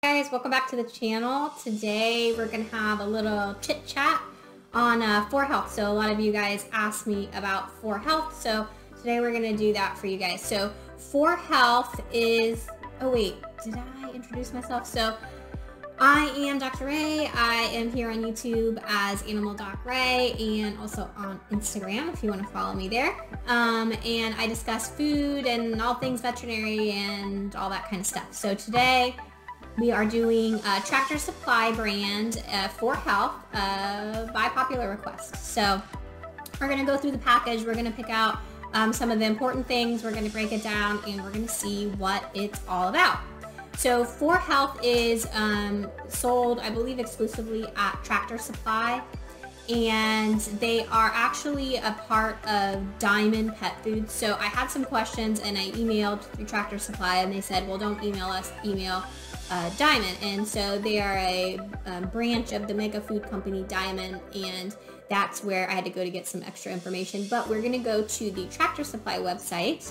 guys, welcome back to the channel. Today we're to have a little chit chat on uh, 4Health. So a lot of you guys asked me about 4Health So today we're to do that for you guys. So 4Health is, oh wait, did I introduce myself? So I am Dr. Rea. I am here on YouTube as Animal Doc Rea and also on Instagram if you want to follow me there. Um, and I discuss food and all things veterinary and all that kind of stuff. So today we are doing a Tractor Supply brand uh, 4Health uh, by popular request. So we're going to go through the package. We're going to pick out um, some of the important things. We're going to break it down and we're going to see what it's all about. So 4Health is um, sold, I believe, exclusively at Tractor Supply. And they are actually a part of Diamond Pet Foods. So I had some questions and I emailed through Tractor Supply and they said, well, don't email us, email uh, Diamond. And so they are a um, branch of the mega food company Diamond. And that's where I had to go to get some extra information. But we're going to go to the Tractor Supply website.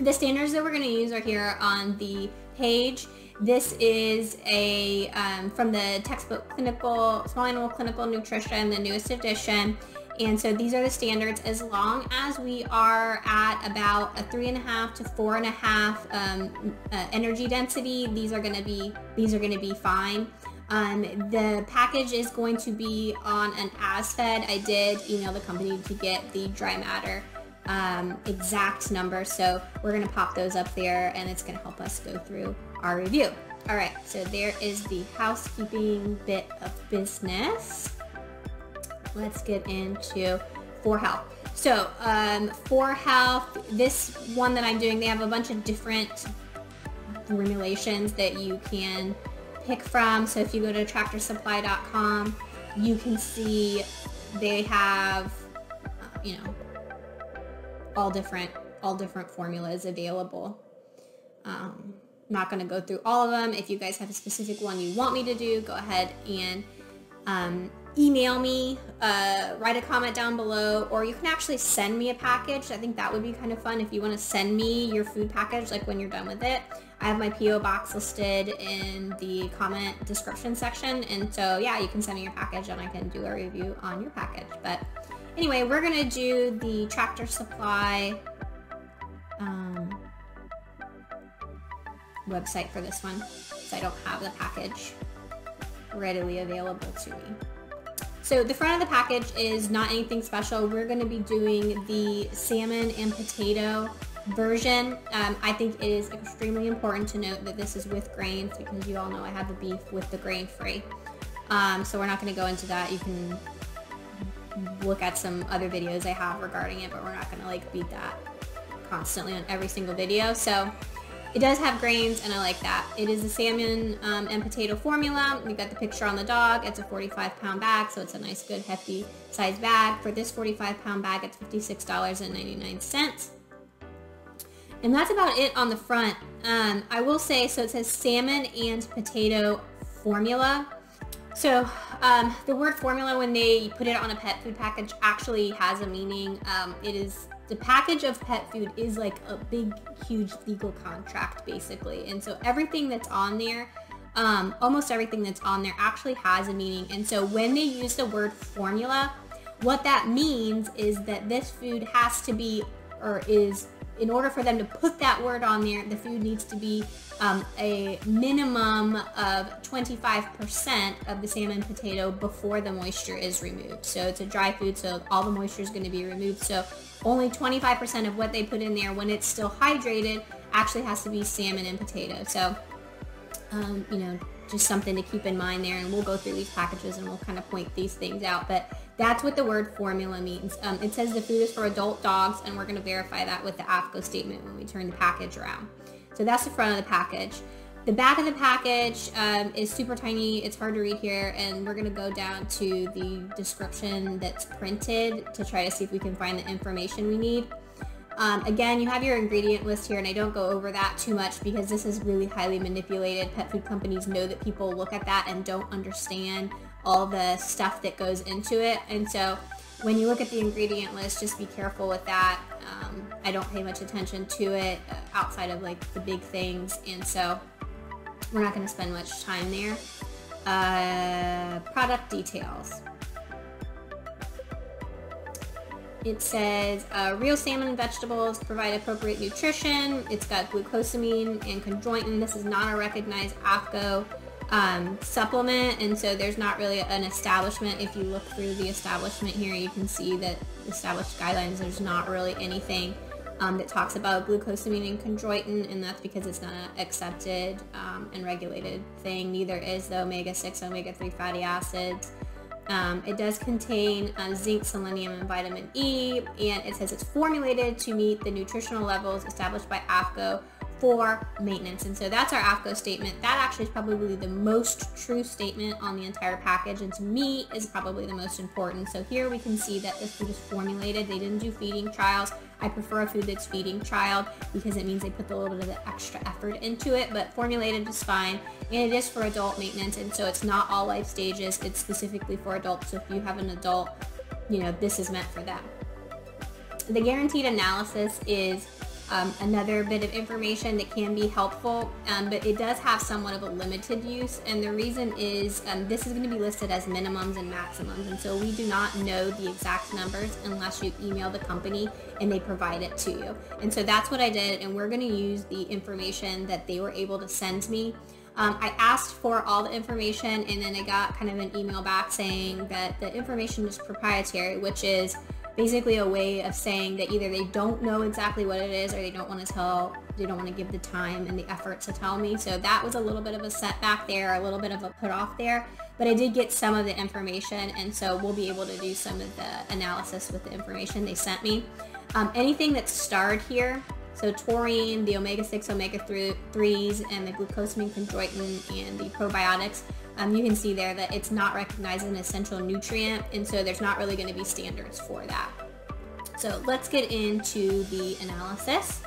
The standards that we're going to use are here on the page. This is a um, from the textbook Clinical Small Animal Clinical Nutrition, the newest edition. And so these are the standards as long as we are at about a three and a half to four and a half um, uh, energy density. These are going to be these are to be fine. Um, the package is going to be on an as fed. I did email the company to get the dry matter um, exact number. So we're going to pop those up there and it's going to help us go through our review. All right, so there is the housekeeping bit of business. Let's get into 4Health. So um, 4Health, this one that I'm doing, they have a bunch of different formulations that you can pick from. So if you go to tractorsupply.com, you can see they have, uh, you know, all different all different formulas available. Um, not going to go through all of them. If you guys have a specific one you want me to do, go ahead and um, email me, uh, write a comment down below, or you can actually send me a package. I think that would be kind of fun if you want to send me your food package, like when you're done with it. I have my P.O. box listed in the comment description section. And so, yeah, you can send me your package and I can do a review on your package. But Anyway, we're gonna do the Tractor Supply um, website for this one, so I don't have the package readily available to me. So the front of the package is not anything special. We're gonna be doing the salmon and potato version. Um, I think it is extremely important to note that this is with grains because you all know I have the beef with the grain free. Um, so we're not going to go into that. You can look at some other videos I have regarding it, but we're not gonna like beat that constantly on every single video. So it does have grains and I like that. It is a salmon um, and potato formula. We've got the picture on the dog. It's a 45 pound bag, so it's a nice, good, hefty size bag. For this 45 pound bag, it's $56.99. And that's about it on the front. Um, I will say, so it says salmon and potato formula. So um, the word formula, when they put it on a pet food package, actually has a meaning. Um, it is the package of pet food is like a big, huge legal contract, basically. And so everything that's on there, um, almost everything that's on there actually has a meaning. And so when they use the word formula, what that means is that this food has to be or is in order for them to put that word on there, the food needs to be um, a minimum of 25% of the salmon potato before the moisture is removed. So it's a dry food, so all the moisture is going to be removed. So only 25% of what they put in there when it's still hydrated actually has to be salmon and potato. So, um, you know, just something to keep in mind there. And we'll go through these packages and we'll kind of point these things out. But that's what the word formula means. Um, it says the food is for adult dogs, and we're going to verify that with the AAFCO statement when we turn the package around. So that's the front of the package. The back of the package um, is super tiny. It's hard to read here, and we're going to go down to the description that's printed to try to see if we can find the information we need. Um, again, you have your ingredient list here, and I don't go over that too much because this is really highly manipulated. Pet food companies know that people look at that and don't understand all the stuff that goes into it. And so when you look at the ingredient list, just be careful with that. Um, I don't pay much attention to it uh, outside of like the big things. And so we're not going to spend much time there. Uh, product details. It says uh, real salmon and vegetables provide appropriate nutrition. It's got glucosamine and chondroitin. This is not a recognized AAFCO um, supplement, and so there's not really an establishment. If you look through the establishment here, you can see that established guidelines, there's not really anything um, that talks about glucosamine and chondroitin, and that's because it's not an accepted um, and regulated thing. Neither is the omega-6, omega-3 fatty acids. Um, it does contain uh, zinc, selenium, and vitamin E, and it says it's formulated to meet the nutritional levels established by AAFCO for maintenance. And so that's our AAFCO statement. That actually is probably the most true statement on the entire package and to me is probably the most important. So here we can see that this food is formulated. They didn't do feeding trials. I prefer a food that's feeding trialed because it means they put a little bit of the extra effort into it, but formulated is fine. And it is for adult maintenance and so it's not all life stages. It's specifically for adults. So if you have an adult, you know, this is meant for them. The guaranteed analysis is um, another bit of information that can be helpful, um, but it does have somewhat of a limited use. And the reason is um, this is going to be listed as minimums and maximums. And so we do not know the exact numbers unless you email the company and they provide it to you. And so that's what I did. And we're going to use the information that they were able to send me. Um, I asked for all the information and then I got kind of an email back saying that the information is proprietary, which is basically a way of saying that either they don't know exactly what it is or they don't want to tell, they don't want to give the time and the effort to tell me. So that was a little bit of a setback there, a little bit of a put off there. But I did get some of the information and so we'll be able to do some of the analysis with the information they sent me. Um, anything that's starred here, so taurine, the omega-6, omega-3s, and the glucosamine, chondroitin, and the probiotics, um, you can see there that it's not recognized as an essential nutrient, and so there's not really going to be standards for that. So let's get into the analysis.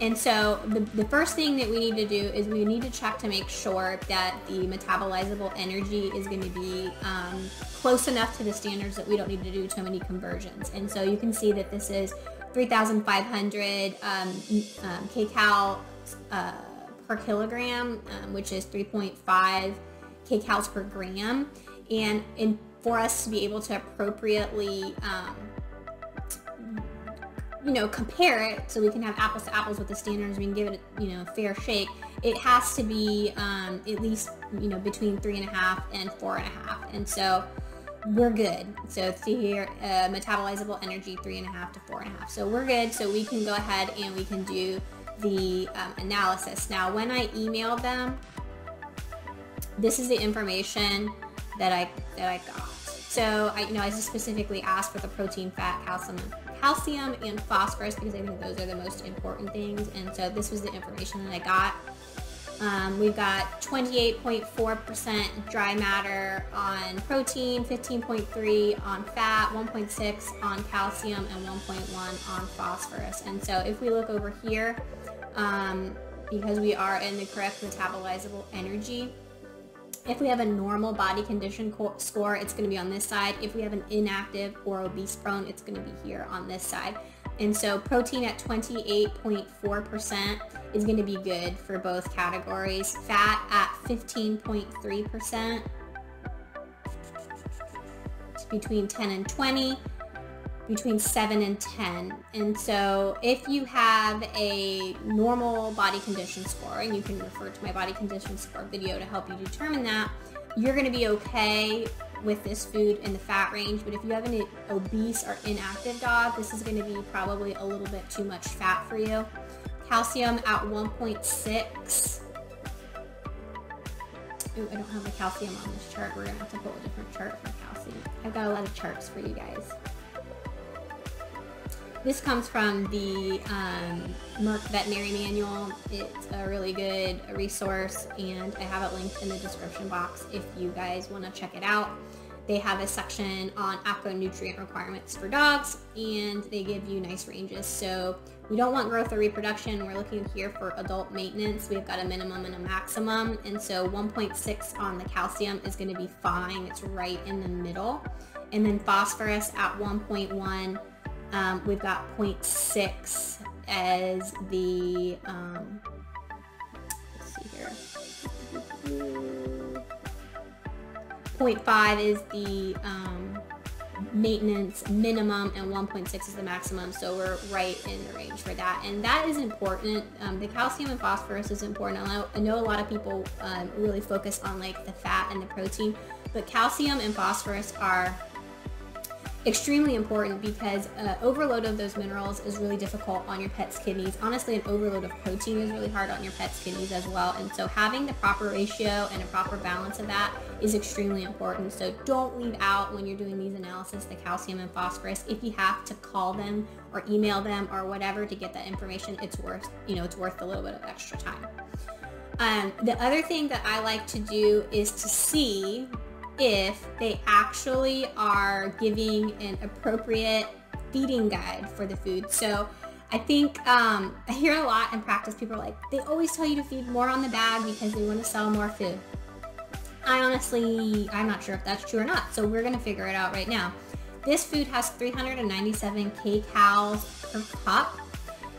And so the, the first thing that we need to do is we need to check to make sure that the metabolizable energy is going to be um, close enough to the standards that we don't need to do too many conversions. And so you can see that this is 3,500 um, um, kcal uh, per kilogram, um, which is 3.5 kcals per gram. And in, for us to be able to appropriately, um, you know, compare it so we can have apples to apples with the standards, we can give it, you know, a fair shake, it has to be um, at least, you know, between three and a half and four and a half. And so we're good. So see here, uh, metabolizable energy, three and a half to four and a half. So we're good. So we can go ahead and we can do the um, analysis. Now, when I email them, this is the information that I that I got. So I, you know, I specifically asked for the protein, fat, calcium, calcium, and phosphorus because I think those are the most important things. And so this was the information that I got. Um, we've got 28.4% dry matter on protein, 15.3 on fat, 1.6 on calcium, and 1.1 on phosphorus. And so if we look over here, um, because we are in the correct metabolizable energy, if we have a normal body condition score, it's going to be on this side. If we have an inactive or obese prone, it's going to be here on this side. And so protein at 28.4% is going to be good for both categories. Fat at 15.3%. Between 10 and 20 between 7 and 10. And so if you have a normal body condition score, and you can refer to my body condition score video to help you determine that, you're going to be okay with this food in the fat range. But if you have an obese or inactive dog, this is going to be probably a little bit too much fat for you. Calcium at 1.6. Ooh, I don't have a calcium on this chart. We're going to have to pull a different chart for calcium. I've got a lot of charts for you guys. This comes from the um, Merck Veterinary Manual. It's a really good resource and I have it linked in the description box if you guys want to check it out. They have a section on nutrient requirements for dogs and they give you nice ranges. So we don't want growth or reproduction. We're looking here for adult maintenance. We've got a minimum and a maximum. And so 1.6 on the calcium is going to be fine. It's right in the middle. And then phosphorus at 1.1 um, we've got 0.6 as the, um, let's see here. 0.5 is the um, maintenance minimum and 1.6 is the maximum. So we're right in the range for that. And that is important. Um, the calcium and phosphorus is important. I know, a lot of people um, really focus on like the fat and the protein, but calcium and phosphorus are extremely important because uh, overload of those minerals is really difficult on your pet's kidneys. Honestly, an overload of protein is really hard on your pet's kidneys as well. And so having the proper ratio and a proper balance of that is extremely important. So don't leave out when you're doing these analysis the calcium and phosphorus. If you have to call them or email them or whatever to get that information, it's worth, you know, it's worth a little bit of extra time. Um, the other thing that I like to do is to see if they actually are giving an appropriate feeding guide for the food. So I think um, I hear a lot in practice, people are like, they always tell you to feed more on the bag because they want to sell more food. I honestly, I'm not sure if that's true or not. So we're going to figure it out right now. This food has 397 kcals per cup.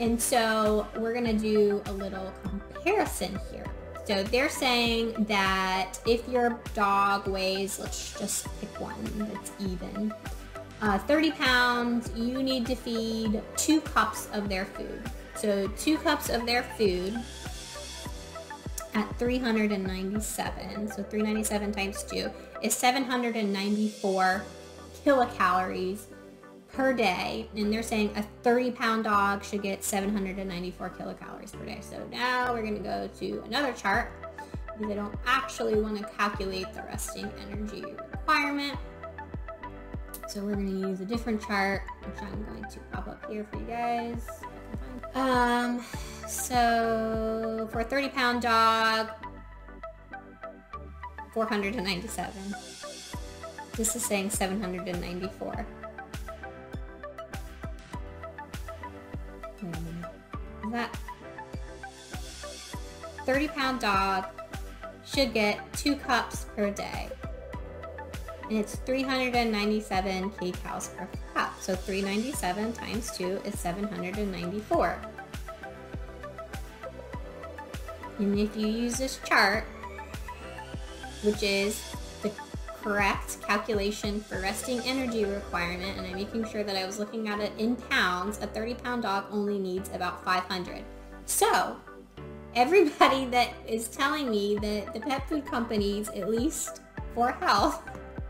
And so we're going to do a little comparison here. So they're saying that if your dog weighs, let's just pick one that's even, uh, 30 pounds, you need to feed two cups of their food. So two cups of their food at 397, so 397 times two is 794 kilocalories per day and they're saying a 30 pound dog should get 794 kilocalories per day. So now we're going to go to another chart. Because I don't actually want to calculate the resting energy requirement. So we're going to use a different chart which I'm going to pop up here for you guys. Um so for a 30 pound dog 497 this is saying 794 that 30 pound dog should get two cups per day. And it's 397 kcals per cup. So 397 times 2 is 794. And if you use this chart, which is correct calculation for resting energy requirement, and I'm making sure that I was looking at it in pounds, a 30 pound dog only needs about 500. So everybody that is telling me that the pet food companies, at least 4Health,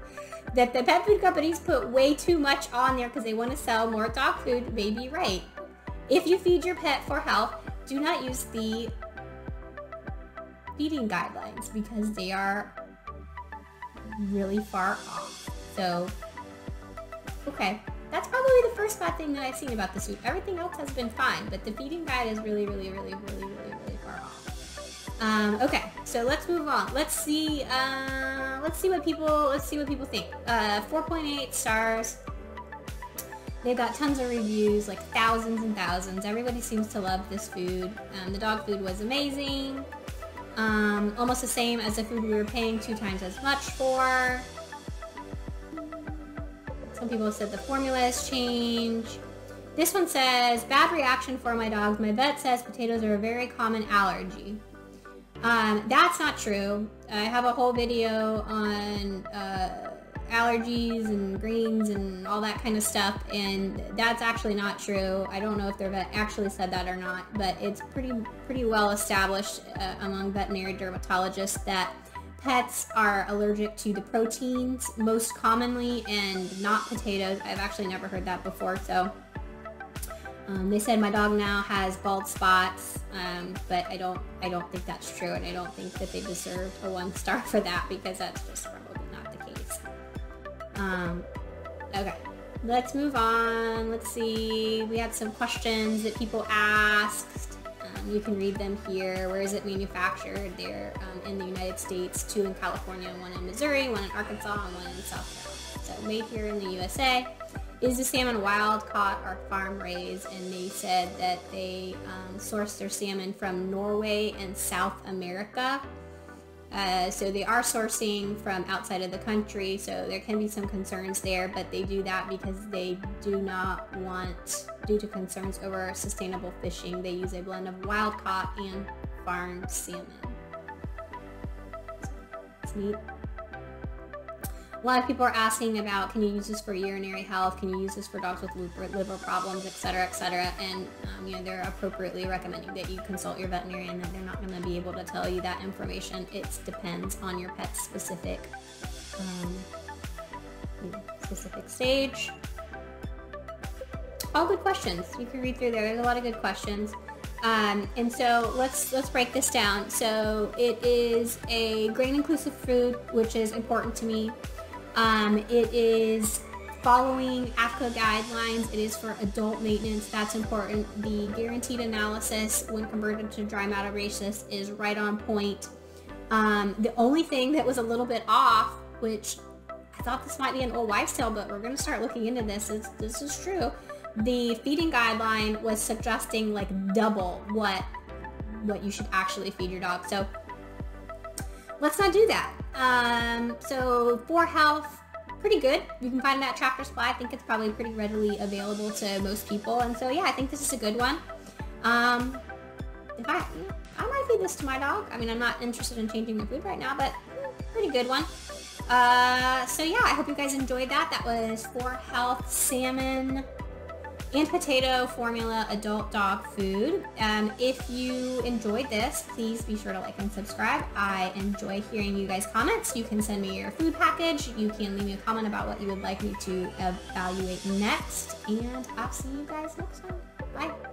that the pet food companies put way too much on there because they want to sell more dog food may be right. If you feed your pet 4Health, do not use the feeding guidelines because they are really far off. So, okay. That's probably the first bad thing that I've seen about the suit. Everything else has been fine, but the feeding guide is really, really, really, really, really, really far off. Um, okay, so let's move on. Let's see, uh, let's see what people, let's see what people think. Uh, 4.8 stars. They've got tons of reviews, like thousands and thousands. Everybody seems to love this food. Um, the dog food was amazing. Um, almost the same as the food we were paying two times as much for. Some people said the formula has changed. This one says, bad reaction for my dogs. My vet says potatoes are a very common allergy. Um, that's not true. I have a whole video on uh, allergies and greens and all that kind of stuff and that's actually not true i don't know if their vet actually said that or not but it's pretty pretty well established uh, among veterinary dermatologists that pets are allergic to the proteins most commonly and not potatoes i've actually never heard that before so um, they said my dog now has bald spots, um, but I don't I don't think that's true, and I don't think that they deserve a one star for that because that's just probably. Um, okay, let's move on. Let's see. We had some questions that people asked. Um, you can read them here. Where is it manufactured? They're um, in the United States, two in California, one in Missouri, one in Arkansas, and one in South Carolina. So made here in the USA. Is the salmon wild caught or farm raised? And they said that they um, source their salmon from Norway and South America. Uh, so they are sourcing from outside of the country, so there can be some concerns there, but they do that because they do not want, due to concerns over sustainable fishing, they use a blend of wild caught and farmed salmon. So, it's neat. A lot of people are asking about, can you use this for urinary health? Can you use this for dogs with liver problems, etc., etc. And um, you know they're appropriately recommending that you consult your veterinarian. That they're not going to be able to tell you that information. It depends on your pet's specific um, specific stage. All good questions. You can read through there. There's a lot of good questions. Um, and so let's let's break this down. So it is a grain inclusive food, which is important to me. Um, it is following AAFCO guidelines. It is for adult maintenance. That's important. The guaranteed analysis when converted to dry matter basis is right on point. Um, the only thing that was a little bit off, which I thought this might be an old wives' tale, but we're going to start looking into this. It's, this is true the feeding guideline was suggesting like double what what you should actually feed your dog. So let's not do that. Um, so 4health, pretty good. You can find that Tractor Supply. I think it's probably pretty readily available to most people. And so yeah, I think this is a good one. Um, if I, I might feed this to my dog. I mean, I'm not interested in changing the food right now, but pretty good one. Uh, so yeah, I hope you guys enjoyed that. That was 4health salmon and potato formula adult dog food. Um, if you enjoyed this, please be sure to like and subscribe. I enjoy hearing you guys' comments. You can send me your food package. You can leave me a comment about what you would like me to evaluate next. And I'll see you guys next time. Bye.